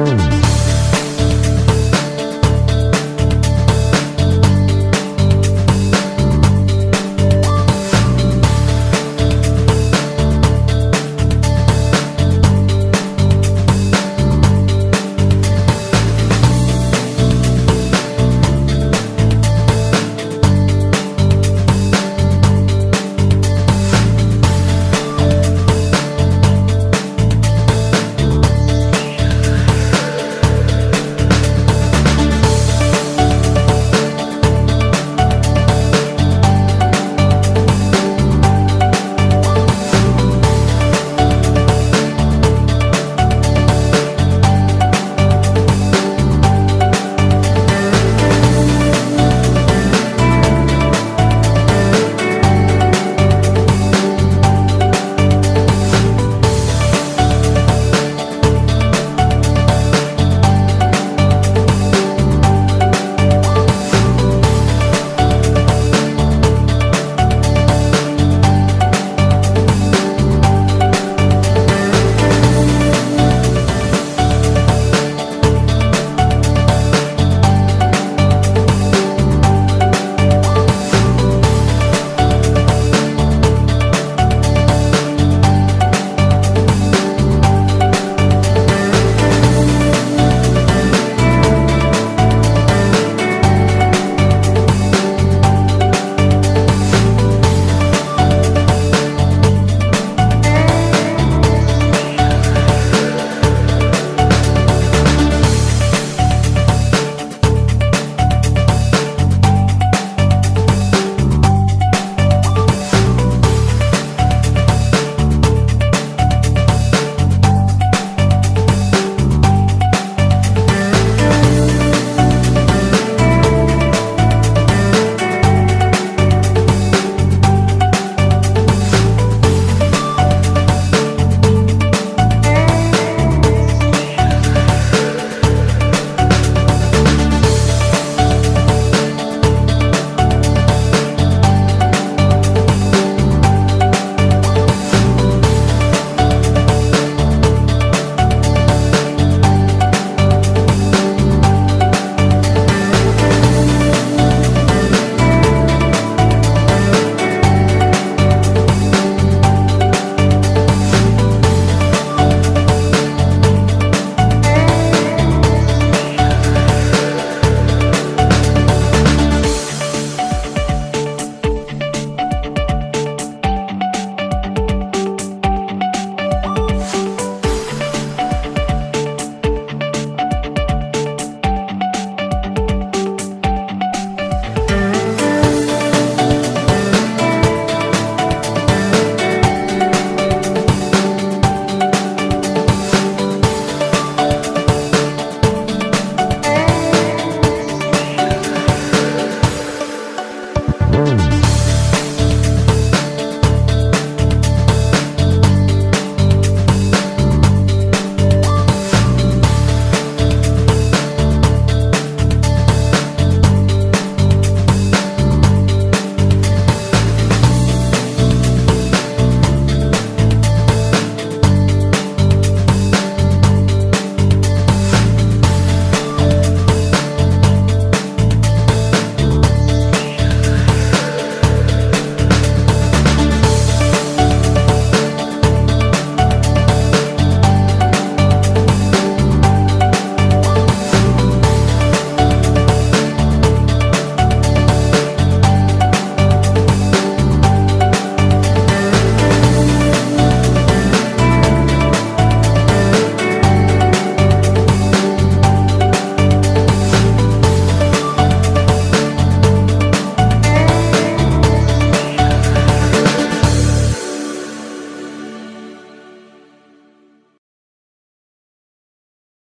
Boom.